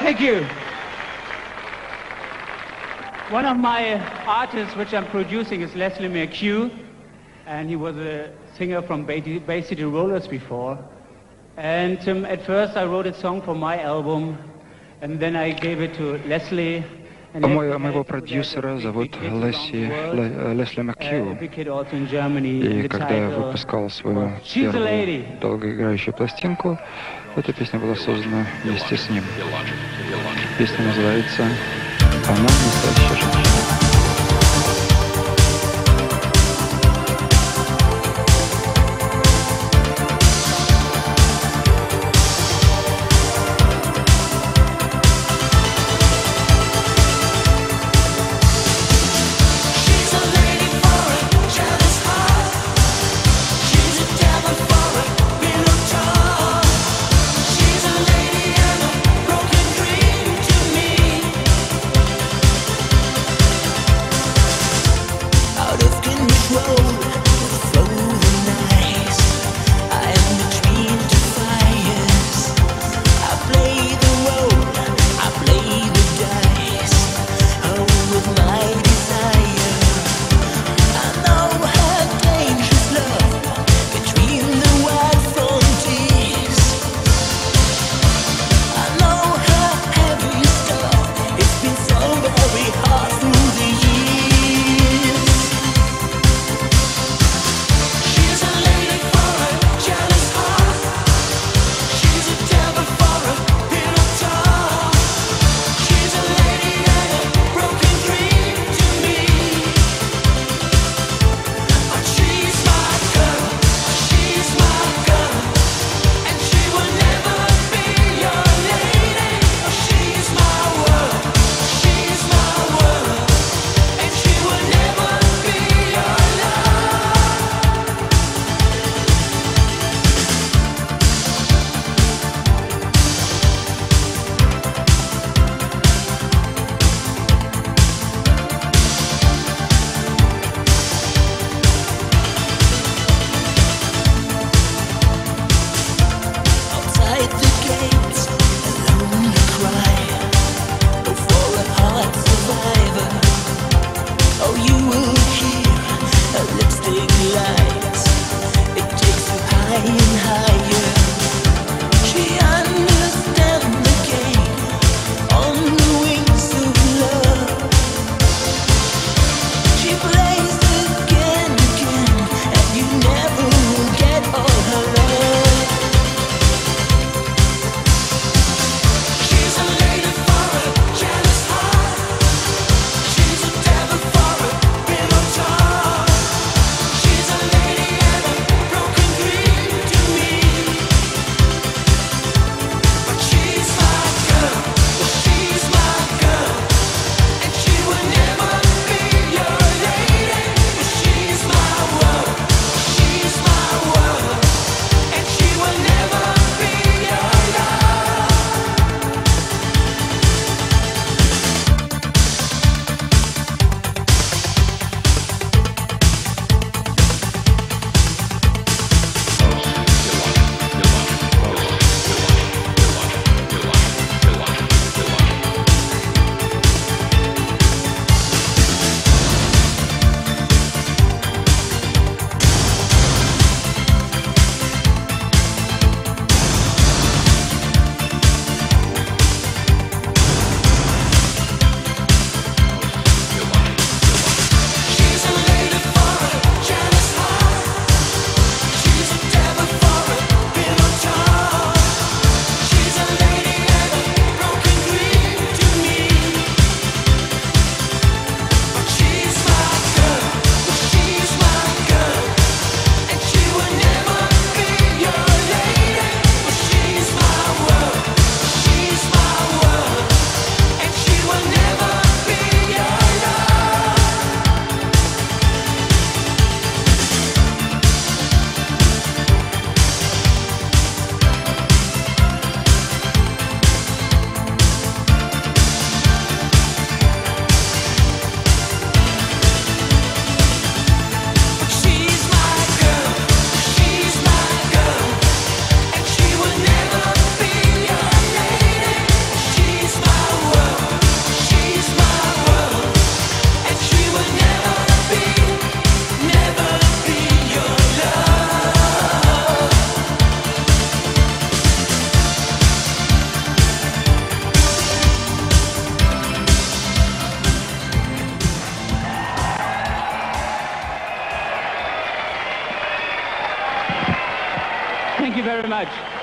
Thank you. One of my artists which I'm producing is Leslie McKeown, and he was a singer from Bay, City Rollers before. And um, at first I wrote a song for my album, and then I gave it to Leslie. And Мой, моего продюсера зовут Лесли, Лесли Макью. И когда я выпускал свою первую долгоиграющую пластинку, эта песня была создана вместе с ним. Песня называется «Она настоящая женщина». Very much.